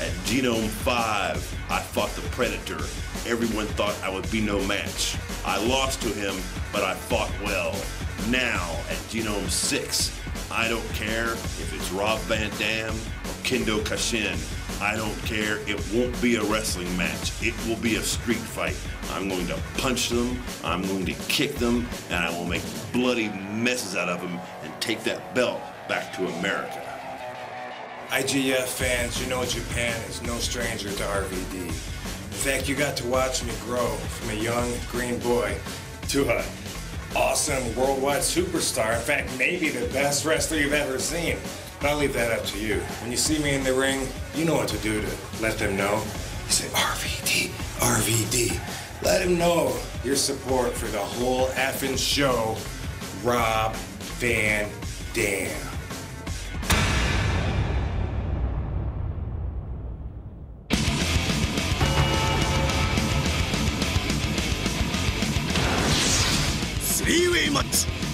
At Genome 5, I fought the Predator. Everyone thought I would be no match. I lost to him, but I fought well. Now, at Genome 6, I don't care if it's Rob Van Dam or Kendo Kashin. I don't care. It won't be a wrestling match. It will be a street fight. I'm going to punch them, I'm going to kick them, and I will make bloody messes out of them and take that belt back to America. IGF fans, you know Japan is no stranger to RVD. In fact, you got to watch me grow from a young green boy to an awesome worldwide superstar. In fact, maybe the best wrestler you've ever seen. But I'll leave that up to you. When you see me in the ring, you know what to do to let them know. You say, RVD, RVD. Let them know your support for the whole effing show, Rob Van Dam.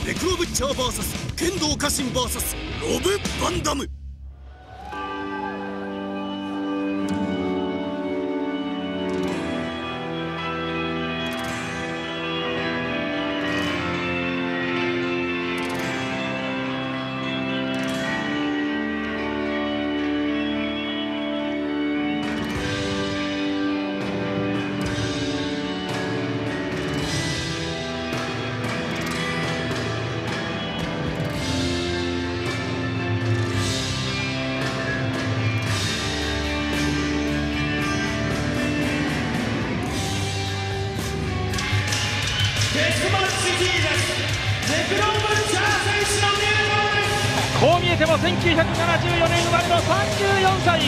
ネクロブッチャー VS 剣道家臣 VS ロブ・バンダム。1974年生まれの34歳。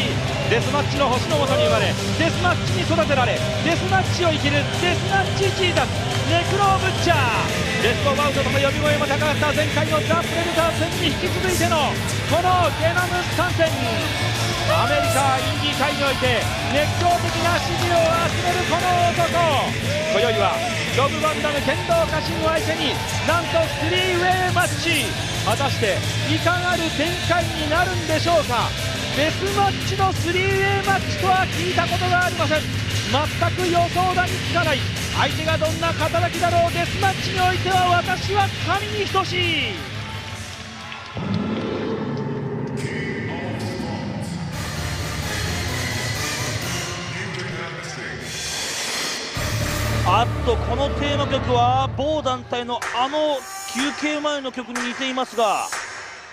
デスマッチの星のもとに生まれデスマッチに育てられデスマッチを生きるデスマッチジーザスネクローブッチャー。レッドバウトとの呼び声も高かった前回のザ・プレデター戦に引き続いてのこのゲノム参戦。アメリカインディー界において熱狂的な支持を集めるこの男。今宵はロブ・バンダム剣道家臣を相手になんとスリーウェイマッチ。果たしていかなる展開になるんでしょうか？デスマッチのスリーウェイマッチとは聞いたことがありません。全く予想だにつかない。相手がどんな肩書きだろう？デスマッチにおいては私は神に等しい。あっとこのテーマ曲は某団体のあの休憩前の曲に似ていますが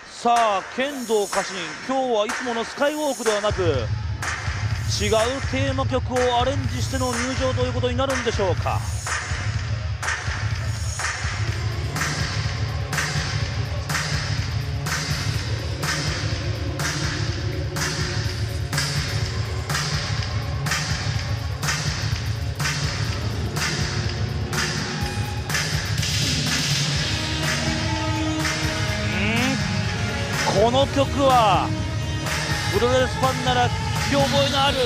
さあ剣道家臣今日はいつものスカイウォークではなく違うテーマ曲をアレンジしての入場ということになるんでしょうか。はプロレスファンなら聞き覚えのある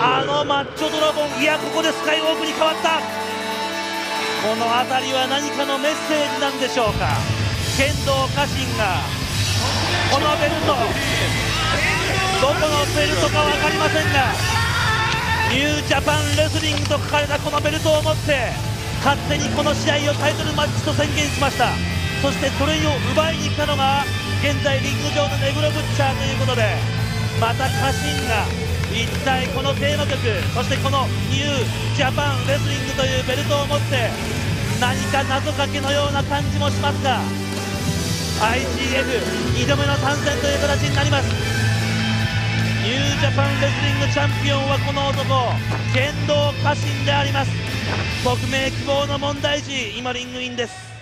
あのマッチョドラゴンいやここでスカイウォークに変わった。この辺りは何かのメッセージなんでしょうか。剣道家臣がこのベルトどこのベルトか分かりませんがニュージャパンレスリングと書かれたこのベルトを持って勝手にこの試合をタイトルマッチと宣言しました。そしてそれを奪いに来たのが現在リング上のネグロブッチャーということでまた家臣が一体このテーマ曲そしてこのニュージャパンレスリングというベルトを持って何か謎かけのような感じもしますが IGF2 度目の参戦という形になります。ニュージャパンレスリングチャンピオンはこの男剣道家臣であります。匿名希望の問題児今リングインです。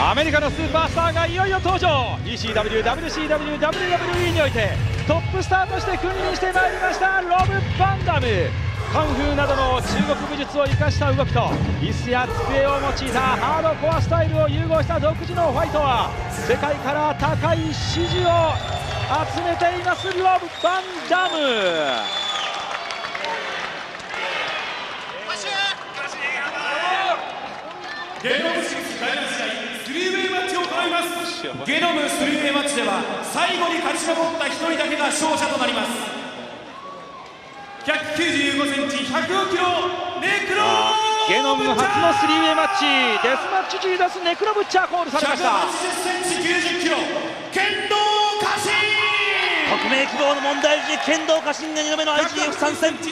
アメリカのスーパースターがいよいよ登場。ECW、WCW、WWE においてトップスターとして君臨してまいりましたロブ・バンダム。カンフーなどの中国武術を生かした動きと椅子や机を用いたハードコアスタイルを融合した独自のファイトは世界から高い支持を集めていますロブ・バンダム。ゲノムスリーウェイマッチを行いますゲノムスリーウェイマッチでは最後に勝ち残った1人だけが勝者となります195センチ105キロネクロゲノム初のスリーウェイマッチデスマッチジーダスネクロブッチャーコールされました180センチ90キロ剣道家臣。匿名希望の問題児剣道家臣が2度目の IGF 参戦106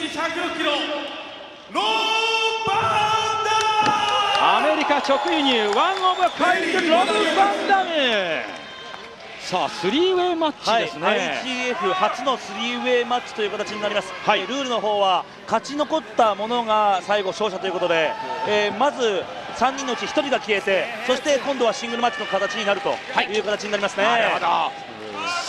キロローバー！アメリカ直輸入ワンオブカインドロブ・バンダムさあスリーウェイマッチですね、はい、IGF 初のスリーウェイマッチという形になります、はい、ルールの方は勝ち残ったものが最後勝者ということで、えー、まず3人のうち1人が消えてそして今度はシングルマッチの形になるとい。う形になりますね、はい、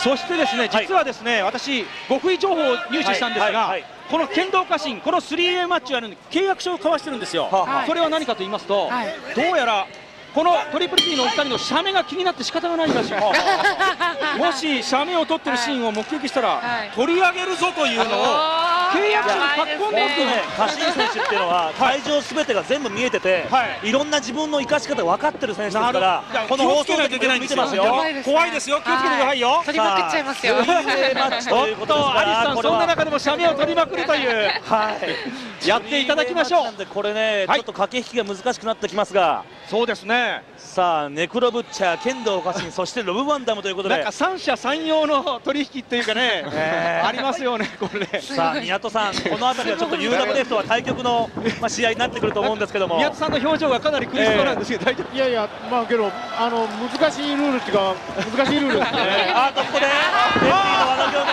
そしてですね実はですね、私極意情報を入手したんですが、この剣道家臣この 3A マッチは契約書を交わしてるんですよ、はい、それは何かと言いますと、はい、どうやらこのトリプル T のお二人の写メが気になって仕方がないらしい。もし写メを撮ってるシーンを目撃したら、取り上げるぞというのを契約書に書き込んでる。ね。カシン選手っていうのは会場すべてが全部見えてて、い、ろんな自分の生かし方分かってる選手ですからこの放送で見てますよ。怖いですよ。気をつけてくださいよ。取りまくっちゃいますよ。おっとアリスさんそんな中でも写メを取りまくるという。はいやっていただきましょう。これねちょっと駆け引きが難しくなってきますが。そうですね。さあネクロブッチャー剣道家臣そしてロブワンダムということで。なんか三者三様の取引っていうかね、え。ー、ありますよねこれさあ宮戸さん この辺りはちょっと UWF とは対局のまあ試合になってくると思うんですけども。宮戸さんの表情がかなり苦しそうなんですけど、大丈夫いやいやまあけどあの難しいルールっていうか難しいルールですね。あここでレフリーの技業を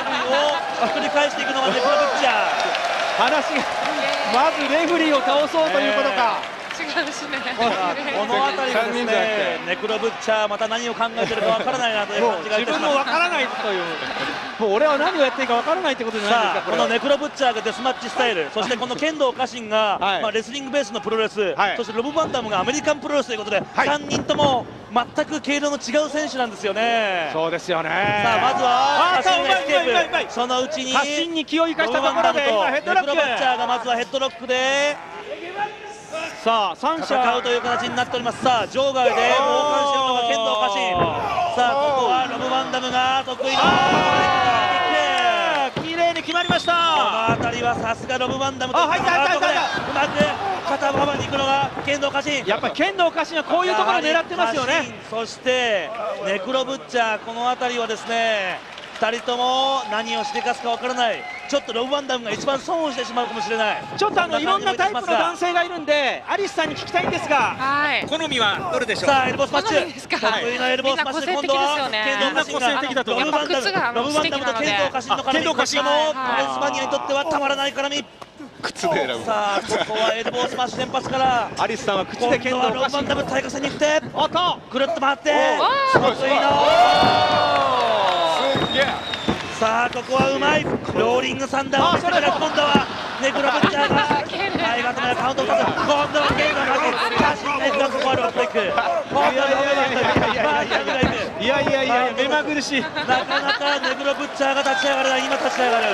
繰り返していくのがネクロブッチャー。話がまずレフリーを倒そうということか、この辺りがですねネクロブッチャーまた何を考えてるかわからないなという感じが自分もわからないという もう俺は何をやっていいかわからないってことじゃないですか。このネクロブッチャーがデスマッチスタイルそしてこの剣道家臣が、はい、まあ、レスリングベースのプロレス、はい、そしてロブ・バンダムがアメリカンプロレスということで、はい、3人とも全く毛色の違う選手なんですよね。そうですよね。さあまずはカシンがエスケープ。そのうちにカシンに気を生かしたところで今ヘッドロック。ネクロブッチャーがまずはヘッドロックでさあ三者。戦うという形になっております。さあ場外で傍観しているのがケンドー・カシンさあここはロブ・ワンダムが得意の綺麗に決まりました。この辺りはさすがロブ・ワンダムとあ入った入った入ったうまく肩幅に行くのが剣道家臣やっぱり剣道家臣はこういうところを狙ってますよね。そしてネクロブッチャーこの辺りはですね2人とも何をしてかすか分からない。ちょっとロブ・ワンダムが一番損をしてしまうかもしれない。ちょっとあのいろんなタイプの男性がいるんでアリスさんに聞きたいんですが、はい、好みはどれでしょう？さあエルボスマッチ。得意のエルボスマッチ今度は剣道家臣が。ロブ・ワンダムロブ・ワンダムと剣道家臣の絡み。こちらもレスマニアにとってはたまらない絡み。靴で選ぶ。さあここはエルボースマッシュ連発から。アリスさんは靴で剣道ロブ・ワンダム対角線に行って。おっと。ぐるっと回って。得意のここはうまい。ローリングサンダーを今度はネクロブッチャーがカウントを今度はゲームをかけネクロここはロックいくいやいやいやいや目まぐるしいなかなかネクロブッチャーが立ち上がらない今立ち上がる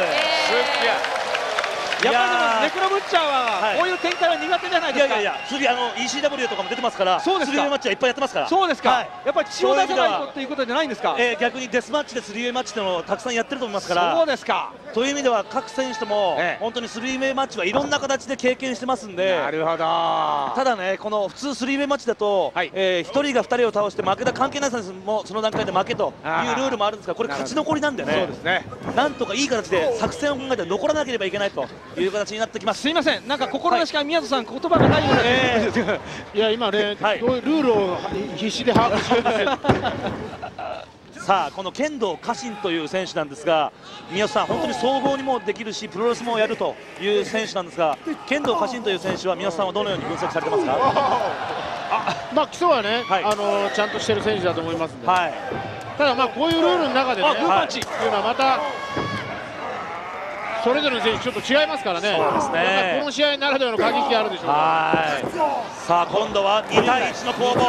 やっぱりでもネクロブッチャーはこういう展開は苦手じゃないですか、いやいやいや次あの ECW とかも出てますからそうですか。3マッチはいっぱいやってますから。そうですか、はい、やっぱり血を出さないとっていうことじゃないんですか、えー、逆にデスマッチで 3way マッチっていうのをたくさんやってると思いますから。そうですか。という意味では各選手とも、ええ、本当に 3way マッチはいろんな形で経験してますんで。なるほど。ただねこの普通 3way マッチだと、はい。えー、1人が2人を倒して負けた関係ない選手もその段階で負けというルールもあるんですがこれ勝ち残りなんでね。そうですね。なんとかいい形で作戦を考えて残らなければいけないという形になってきます。すいません。なんか心なしか宮戸さん言葉がないような、えー、いや今ね、はい、ルールを必死で把握して さあこの剣道家臣という選手なんですが宮戸さん本当に総合にもできるしプロレスもやるという選手なんですが剣道家臣という選手は宮戸さんはどのように分析されてますか？あまあ基礎はね、はい、あのちゃんとしてる選手だと思いますんで、はい、ただまあこういうルールの中でね、はい、いうのはまたそれぞれの選手ちょっと違いますからね。そうですね。この試合ならではの過激があるでしょうはい。さあ今度は2対1の攻防。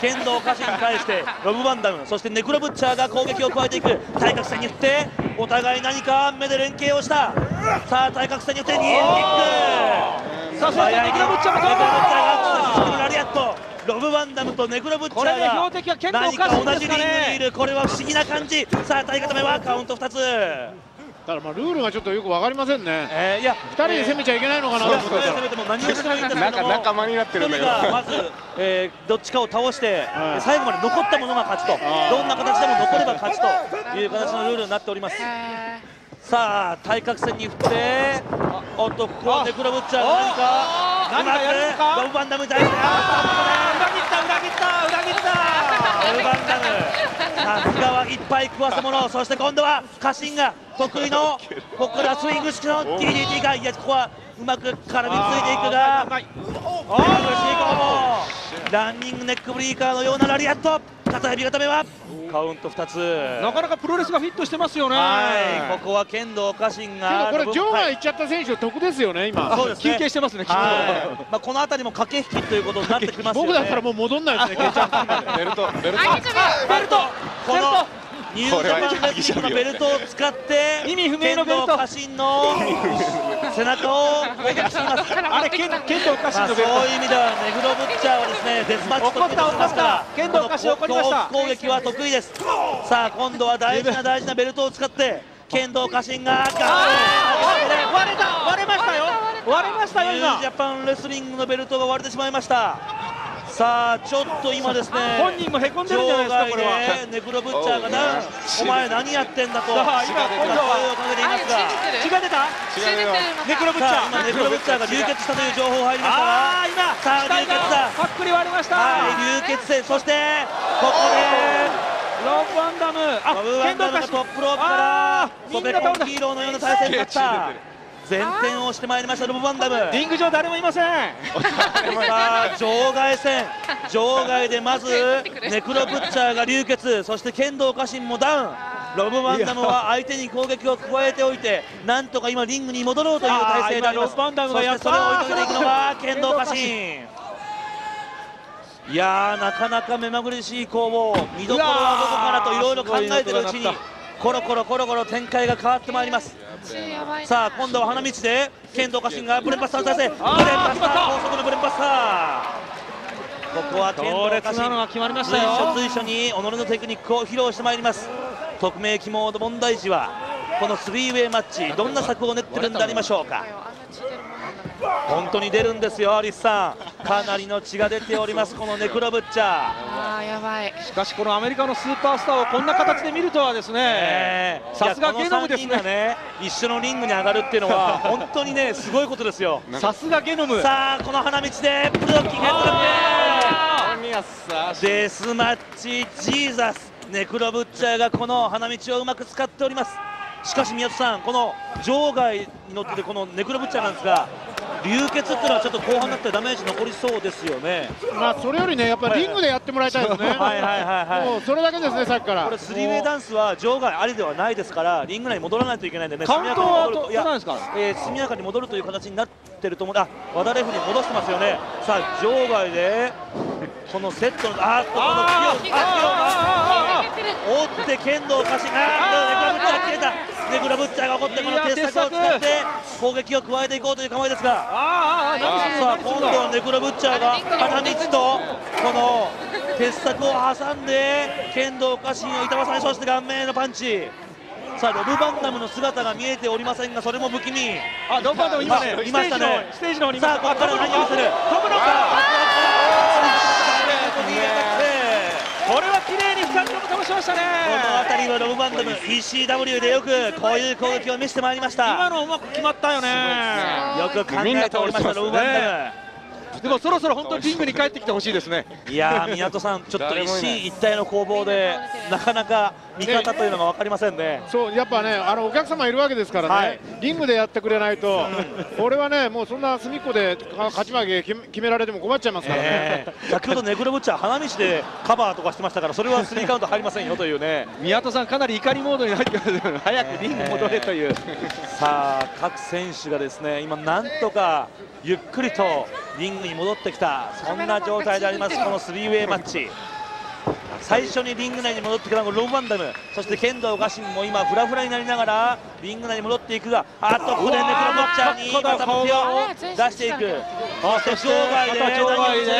剣道家臣に対してロブ・バンダムそしてネクロブッチャーが攻撃を加えていく。対角線に振ってお互い何か目で連携をした。さあ対角線に振ってニエンキック。さあそしてネクロブッチャーもネクロブッチャーがラリアット。ロブ・バンダムとネクロブッチャこれでー標的は剣道が何か同じリングにいる。これは不思議な感じ。さあ対固めはカウント2つただまあルールがちょっとよく分かりませんね。えーいや2人で攻めちゃいけないのかな。と思った攻めても何をしてもいいんです。けどもなんか仲間になってるんだけど一人がまず、えーどっちかを倒して、はい。最後まで残ったものが勝ちとどんな形でも残れば勝ちという形のルールになっております。へさあ対角線に振ってあおっとここはネクロブッチャーが何か何かやるのか？ロブバンダム裏切った裏切った裏切った。ロブバンダムさすがはいっぱい食わせ物そして今度は家臣が得意のここからスイング式の TDT がいやここはうまく絡みついていくが。うまい。目隠しも。ランニングネックブリーカーのようなラリアット。片指固めはカウント2つ。なかなかプロレスがフィットしてますよね。はいここは剣道家臣けがどこれ場はい外行っちゃった選手得ですよね今。そうですね。休憩してますねきっと。はい。まあこの辺りも駆け引きということになってきますよね。僕だったらもう戻んないですねケンちゃんベルト。ベルト。ベルト。このニュージャパンレスリングのベルトを使って意味不明のベルト。家臣の背中を攻撃していますあれ剣剣道家まあ、そう臣のベルトいう意味ではネグロブッチャーはですねデスマッチと怒った怒った。ますから剣道家臣怒りました攻撃は得意です。さあ今度は大事な大事なベルトを使って剣道家臣がガーッ割れた割れましたよ。割れましたよ今。ジャパンレスリングのベルトが割れてしまいましたさあちょっと今ですね本人もへこんでるんじゃないですかこれは。ネクロブッチャーがなお前何やってんだと今今度は声をかけていますが。あ血が出たネクロブッチャさあ今ーネクロブッチャーが流血したという情報入りました。がああ今。さあ流血だ。パックリ割れました。はい流血戦そしてここロブワンダム。であバブワンダムが剣道家臣トップロープからあーソベみんな倒れコンヒーローのような体勢になった前転をしてまいりましたロブワンダム。たリング上誰もいません。さあ場外戦。場外でまずネクロブッチャーが流血。そして剣道家臣もダウン。ロブ・バンダムは相手に攻撃を加えておいてなんとか今リングに戻ろうという体勢であります。ロブバンダムがやったそしてそれを追いかけていくのが剣道家臣。いやーなかなか目まぐるしい攻防。見どころはどこかなといろいろ考えてるうちにコロコロコロコロ展開が変わってまいります。さあ今度は花道で剣道家臣がブレンパスターの体勢ブレンパスター高速のブレンパスター。ここは剣道強家臣烈なのが決まりました随よ所随所に己のテクニックを披露してまいります。匿名希望の問題児はこのスリーウェイマッチどんな策を練ってるんでありましょうか本当に出るんですよアリスさん。かなりの血が出ておりますこのネクロブッチャー。あーやばい。しかしこのアメリカのスーパースターをこんな形で見るとはですねええ。さすがゲノムですね。ね一緒のリングに上がるっていうのは 本当にねすごいことですよ。さすがゲノム。さあこの花道でブロッキングヘッドロックデスマッチジーザスネクロブッチャーがこの花道をうまく使っております。しかし宮戸さんこの場外に乗ってるこのネクロブッチャーなんですが流血っていうのはちょっと後半になってダメージ残りそうですよね。まあそれよりねやっぱりリングでやってもらいたいですね。はいはいはいはい。もうそれだけですねさっきから。これスリーウェイダンスは場外ありではないですからリング内に戻らないといけないんでねカウントは速やかに戻るといやどうなんですか？えー速やかに戻るという形になってると思う。あ和田レフに戻してますよね。さあ場外でこのセットのあーっとこのあ気をあ血出てる気を折って剣道家臣あーっとネクラブッチャー切れた。ネクラブッチャーが怒ってこの鉄柵を使って攻撃を加えていこうという構えですが。さあ今度はネクロブッチャーが花道とこの鉄柵を挟んで剣道家臣を板挟みそして顔面へのパンチ。さあロブ・バンダムの姿が見えておりませんがそれも不気味。あロンバンドも今ねいましたね。さあここから何をする？飛ぶのかこれは綺麗に2人とも倒しましたねこの辺りはロブ・バンダム ECW でよくこういう攻撃を見せてまいりました。今のうまく決まったよね。よく考えておりましたロブ・バンダムでもそろそろ本当にリングに帰ってきてほしいですね。いやー港さんちょっと一進一退の攻防でなかなか味方というのが分かりませんね。そうやっぱねあのお客様いるわけですからね、はい。リングでやってくれないと、俺はねもうそんな隅っこでか勝ち負け決め決められても困っちゃいますからね。え。ー先ほどネグロブッチャー花道でカバーとかしてましたからそれはスリーカウント入りませんよというね。宮戸さんかなり怒りモードに入ってますよ早くリング戻れという。さあ各選手がですね今なんとかゆっくりとリングに戻ってきたそんな状態でありますこのスリーウェイマッチ。最初にリング内に戻ってきたのがロブ・バンダム。そして剣道ガシンも今フラフラになりながらリング内に戻っていくがあっとここでネクロボッチャーにまた手を出していく。そして場外で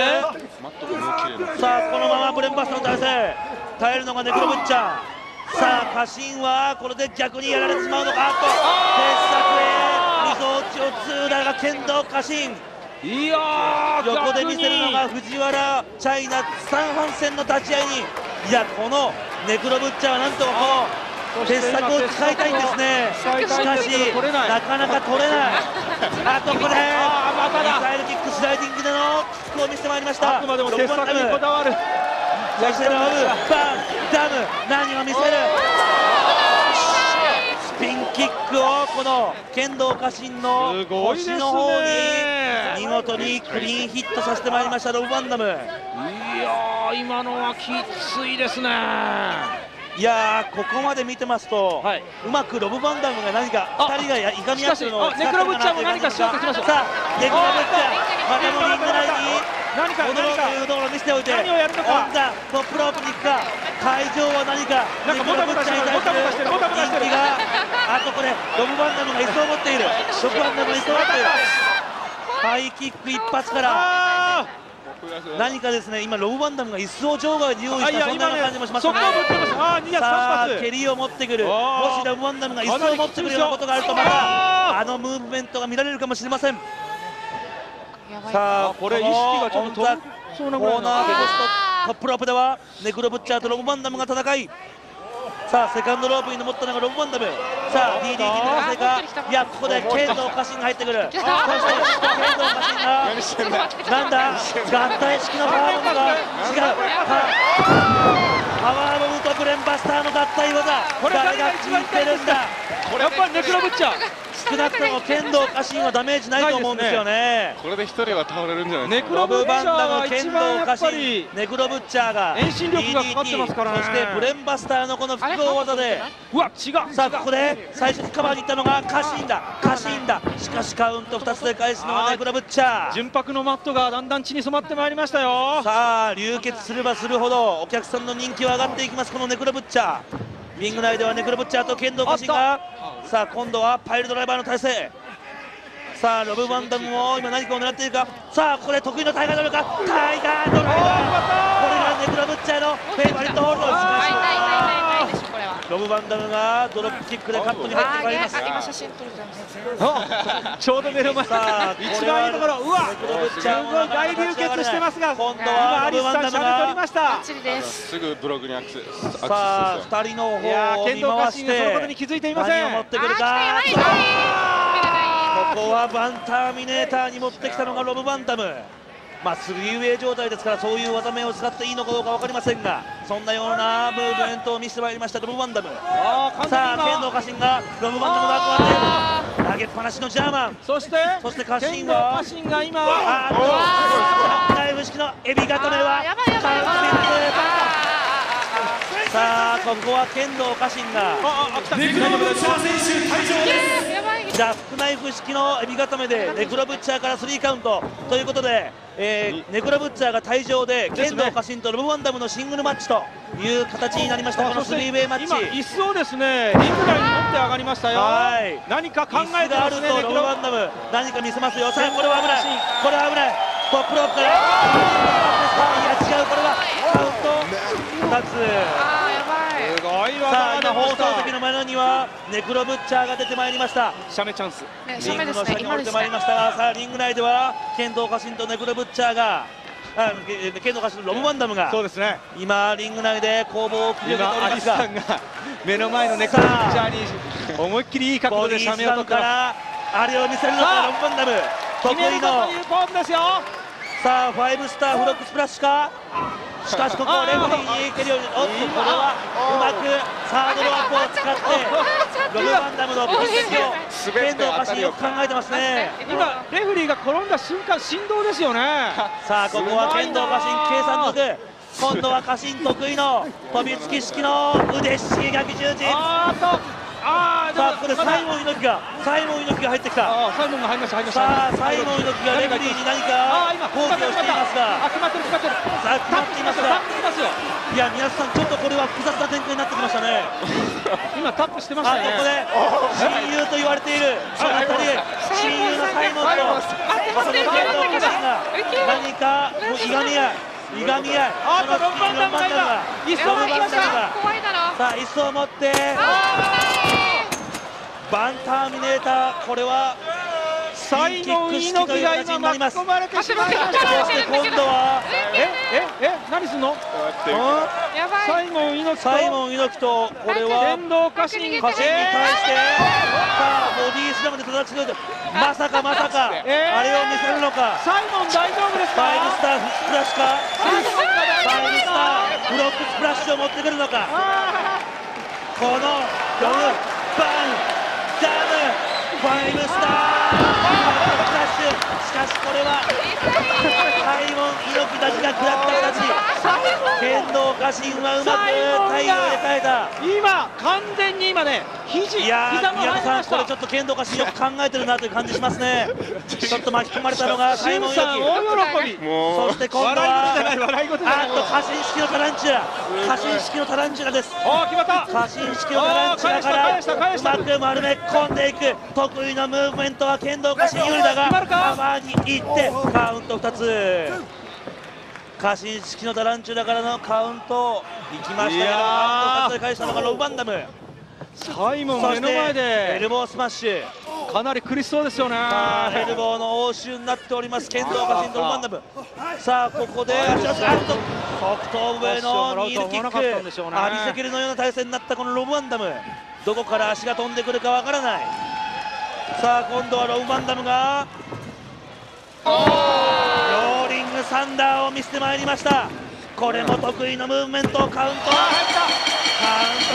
さあこのままブレンバスターの体勢。耐えるのがネクロブッチャー。さあ家臣はこれで逆にやられてしまうのか。あっと鉄柵へ。みそ落ちを通だが剣道家臣いやー横で見せるのが藤原チャイナ三半戦の立ち合いに。いやこのネクロブッチャーはなんとかこの鉄柵を使いたいんですね。しかしなかなか取れない。あとこれミサイルキックスライディングでのキックを見せてまいりました。あくまでも鉄柵にこだわる。そしてロブバンダム何を見せる。スピンキックをこの剣道家臣の腰の方に見事にクリーンヒットさせてまいりましたロブ・バンダム。いやー今のはきついですね。いやーここまで見てますと、うまくロブ・バンダムが何か2人がやいがみ合ってるのをネクロブッチャーも何かしようとしました。さあネクロブッチャーまたもリング内に何か戻ろうというところを見せておいて何をやるのか。トップロープに行くか会場は何かなんかもたもたしてるネクロブッチャーに対するもたもたしてる。人気があとこれロブ・バンダムが椅子を持っている。ロブ・バンダムが椅子を持っているハイキック一発から。何かですね今ロブ・バンダムが椅子を場外で用意したそんなような感じもしますね。さあ蹴りを持ってくる。もしロブ・バンダムが椅子を持ってくるようなことがあるとまたあのムーブメントが見られるかもしれません。さあこれ意識がちょっと飛ぶそうなぐらいコーナー。ポストトップロープではネクロブッチャーとロブ・バンダムが戦いさあセカンドロープに登ったのがロブ・バンダム。さあ DDT の男性かいやここで剣道家臣が入ってくる。そして剣道家臣がなんだ？合体式のパワーボムが違う。パワー。ボムとブレンバスターの合体技。これ誰が効いてるんだ？やっぱりネクロブッチャー少なくとも剣道家臣はダメージないと思うんですよね。これで一人は倒れるんじゃないですか。ネクロブバンダはム剣道家臣ネクロブッチャーが遠心力がかかってますからね。そしてブレンバスターのこの複合技で。うわ違う。さあここで最初にカバーに行ったのが家臣だ。家臣だ。しかしカウント2つで返すのはネクロブッチャー。純白のマットがだんだん血に染まってまいりましたよ。さあ流血すればするほどお客さんの人気は上がっていきますこのネクロブッチャーリング内ではネクロブッチャーと剣道家臣がさあ今度はパイルドライバーの体勢さあロブ・バンダムも今何かを狙っているか。さあここで得意のタイガードルか。タイガードライバー。これがネクロブッチャーのフェイバリットホールドしかしロブ・バンダムがドロップキックでカットに入ってまいります。今写真撮るじゃんちょうど目の前一番いいところ。うわすごい大流血してますが今度今はアリスさんしゃべり取りました。バッチリですすぐブログにアクセスさあ2人のいやー方を見剣道家回し臣がそのことにて気づいていません。何を持ってくるか。ここはバンターミネーターに持ってきたのがロブ・バンタムまあスリーウェイ状態ですからそういう技名を使っていいのかどうか分かりませんがそんなようなムーブメントを見せてまいりましたロブ・バンダム。さあ剣道家臣がロブ・バンダムがこうやって投げっぱなしのジャーマン。そしてそして家臣は家臣が今あーっとナイフ式のエビ固めはあーやばいやばいやばい。完璧さあここは剣道家臣がああ来た。ネクロブッチャー選手ジャックナイフ式のエビ固めでネクロブッチャーからスリーカウントということで、えーネクロブッチャーが退場で剣道家臣とロブ・ワンダムのシングルマッチという形になりました。このスリーウェイマッチ。今椅子をですねリング内に持って上がりましたよ。はい。何か考えて椅子があるますねネクロ。とロブ・ワンダム何か見せますよ。さあこれは危ない。これは危ない。トップロープから。いや違う。これはカウント2つ放送席の前にはネクロブッチャーが出てまいりました。写メチャンス。ねリングの下に降りてまいりましたが、さあリング内ではケンドー・カシンとネクロブッチャーが、あけケンドー・カシンとロブ・ヴァン・ダムがそうですね。今リング内で攻防を繰り広げておりますが。さんが目の前のネクロブッチャーに思いっきりいい角度で写メを取あれを見せるのロブ・ヴァン・ダム。す決める得意のかというポーズですよ。さあファイブスターフロッグスプラッシュかしかしここはレフェリーに蹴るようにおっとこれはうまくサードロープを使ってロブ・バンダムの分析を剣道家臣よく考えてますね。今レフェリーが転んだ瞬間振動ですよね。さあここは剣道家臣計算得今度は家臣得意の飛びつき式の腕ひしぎ逆十字ああさあここでサイモン猪木がサイモン猪木が入ってきた。サイモンが入りました入りました。さあサイモン猪木がレフェリーに何か抗議をしていますが。あ決まってる決まってる。さあ決まっていますが。いや皆さんちょっとこれは複雑な展開になってきましたね。今タップしてましあたね。ここで親友と言われているその二人親友のサイモンとその剣道家臣が何かもういがみ合いいがみ合いあーっとそのロンバンダムが今一層ロンバンダムが。怖いだろさあ椅子を持ってバンターミネーターこれはサイモン猪木が今巻き込まれてしまいましそた。して今度は？え？え？え？何すんの？やばい。サイモン猪木とサイモン猪木とこれはケンドー・カシン。カシンに対して、さあボディスラムで叩きつけるまさかまさか、えー？あれを見せるのか。サイモン大丈夫ですファイブかスタースプラッシュか。ファイブスターフロックスプラッシュを持ってくるのか。このファイブスターブロッグスプラッシュしかしこれはサイモン猪木たちが食らった形剣道家臣はうまく体を入れ替えた。今完全に今ね肘いや膝も入りました。これちょっと剣道家臣よく考えてるなという感じしますね。ちょっと巻き込まれたのがサイモンシンさん猪大喜び。木。そして今度は、笑い事じゃないあっと家臣式のタランチュラ、家臣式のタランチュラです。あー決まった。家臣式のタランチュラからうまく丸め込んでいく。得意のムーブメントは剣道家臣有利だがカバーに行ってカウント2つ家臣式のタランチュラからのカウント。いきましたけどいやー。カウント2つで返したのがロブ・バンダム。サイモン目の前エでルボースマッシュ。かなり苦しそうですよね。さあヘルボーの応酬になっております。剣道家臣ドルマンダム。さあここで足をあっと側頭部へのニールキックねアリセケルのような体勢になったこのロブワンダムどこから足が飛んでくるかわからないさあ今度はロブワンダムがローサンダーを見せてまいりました。これも得意のムーブメントカウント。カウント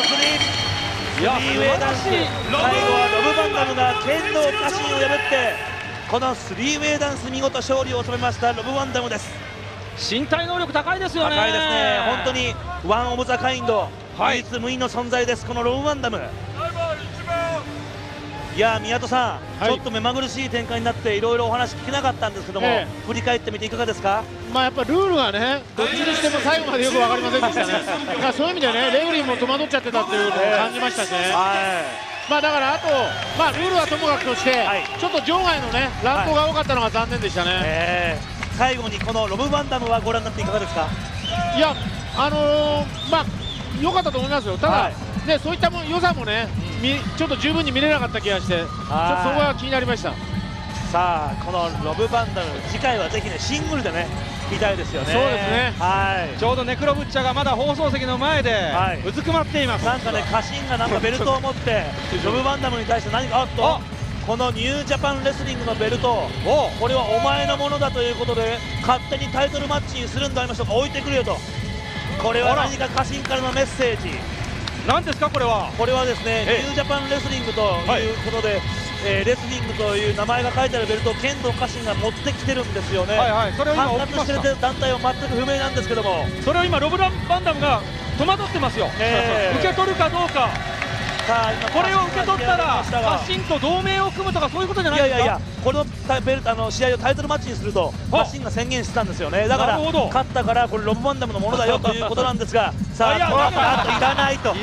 3いやスリーウェイダンス最後はロブ・バンダムが剣道家臣を破ってこのスリーウェイダンス見事勝利を収めました。ロブ・バンダムです。身体能力高いですよね。高いですね。本当にワン・オブ・ザ・カインド。唯一無二の存在です。このロブ・バンダムいやー宮戸さん、はい。ちょっと目まぐるしい展開になっていろいろお話聞けなかったんですけども、え振り返ってみていかがですか？まあやっぱルールがね、どっちにしても最後までよく分かりませんでしたね、だからそういう意味でね、レフェリーも戸惑っちゃってたっていうのを感じましたしね、まあだからあと、まあ、ルールはともかくとして、ちょっと場外のね、乱闘が多かったのが残念でしたね。えー最後にこのロブ・バンダムはご覧になっていかがですか？いや、あのーまあ、良かったと思いますよ、ただ、ね、そういったも良さもね、みちょっと十分に見れなかった気がして、ちょっとそこは気になりました。さあこのロブ・バンダム次回はぜひねシングルでね見たいですよね。そうですね。はい。ちょうどネクロブッチャがまだ放送席の前でうずくまっています。なんかね家臣がなんかベルトを持って ロブ・バンダムに対して何かあっとこのニュージャパンレスリングのベルトこれはお前のものだということで勝手にタイトルマッチにするんでありましょうか。置いてくれよと。これは何か家臣からのメッセージ何ですかこれは？これはですね、ええ。ニュージャパンレスリングということで、えーレスリングという名前が書いてあるベルトを剣道家臣が持ってきてるんですよね、はいはい。それを今管し轄した。てる団体は全く不明なんですけども。それを今ロブラン・バンダムが戸惑ってますよ、ええ。受け取るかどうか。さあ今これを受け取ったら家臣と同盟を組むとかそういうことじゃないですか？いやいやいやこのタベルトあの試合をタイトルマッチにすると家臣が宣言してたんですよね。だから勝ったからこれロブ・バンダムのものだよということなんですが。さあいらないと